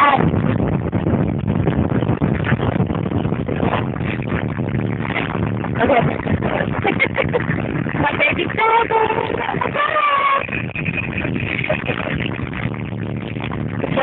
Okay. My baby